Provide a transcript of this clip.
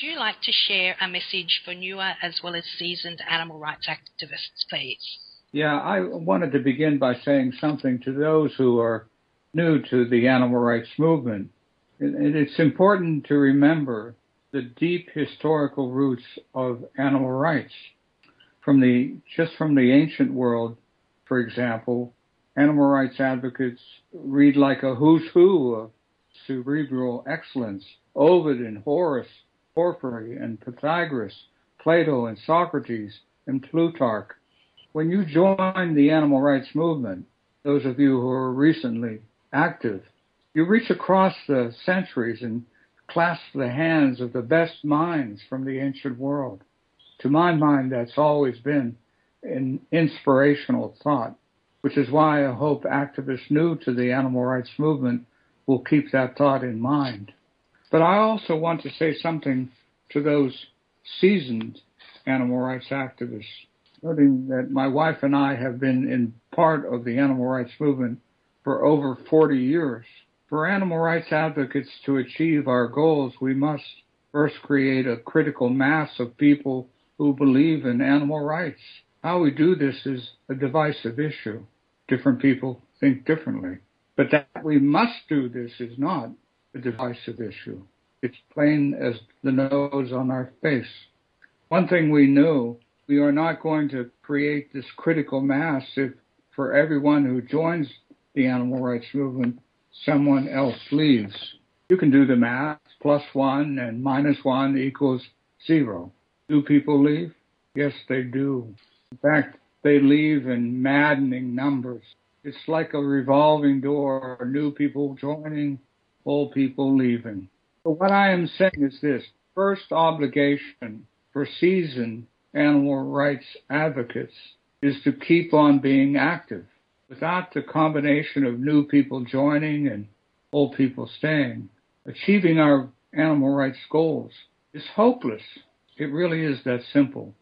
would you like to share a message for newer as well as seasoned animal rights activists, please? Yeah, I wanted to begin by saying something to those who are new to the animal rights movement. It's important to remember the deep historical roots of animal rights. From the, just from the ancient world, for example, animal rights advocates read like a who's who of cerebral excellence. Ovid and Horace, Porphyry and Pythagoras, Plato and Socrates and Plutarch. When you join the animal rights movement, those of you who are recently active, you reach across the centuries and clasp the hands of the best minds from the ancient world. To my mind, that's always been an inspirational thought, which is why I hope activists new to the animal rights movement will keep that thought in mind. But I also want to say something to those seasoned animal rights activists, noting that my wife and I have been in part of the animal rights movement for over 40 years. For animal rights advocates to achieve our goals, we must first create a critical mass of people who believe in animal rights. How we do this is a divisive issue. Different people think differently. But that we must do this is not a divisive issue. It's plain as the nose on our face. One thing we know, we are not going to create this critical mass if for everyone who joins the animal rights movement, someone else leaves. You can do the math. Plus one and minus one equals zero. Do people leave? Yes, they do. In fact, they leave in maddening numbers. It's like a revolving door, new people joining, old people leaving. But what I am saying is this. First obligation for seasoned animal rights advocates is to keep on being active. Without the combination of new people joining and old people staying, achieving our animal rights goals is hopeless. It really is that simple.